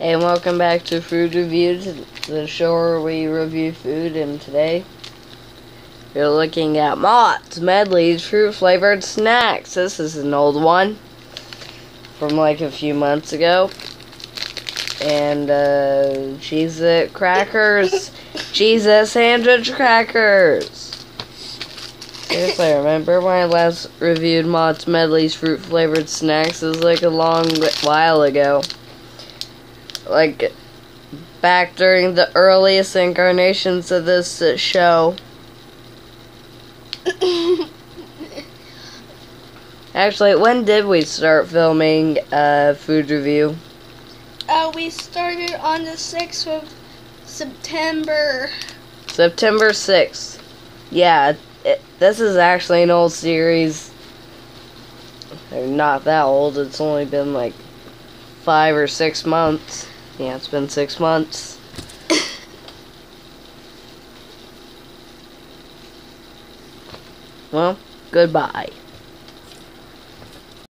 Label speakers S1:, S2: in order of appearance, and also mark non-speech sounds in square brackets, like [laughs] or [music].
S1: Hey, and welcome back to Food Reviews, the show where we review food, and today we're looking at Mott's Medley's fruit flavored snacks. This is an old one from like a few months ago. And, uh, Cheez It crackers, [laughs] Cheez It sandwich crackers. Seriously, I remember when I last reviewed Mott's Medley's fruit flavored snacks? It was like a long while ago like back during the earliest incarnations of this show. [coughs] Actually, when did we start filming uh, food review?
S2: Uh, we started on the 6th of September.
S1: September 6th. Yeah, it, this is actually an old series. They're not that old, it's only been like five or six months. Yeah, it's been six months. [coughs] well, goodbye.